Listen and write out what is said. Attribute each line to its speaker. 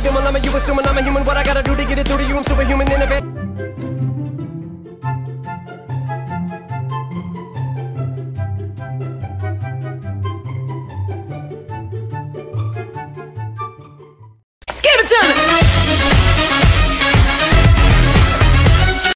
Speaker 1: doing? I'm a you assuming I'm a human. What I gotta do to get it through to you? I'm superhuman in a bit.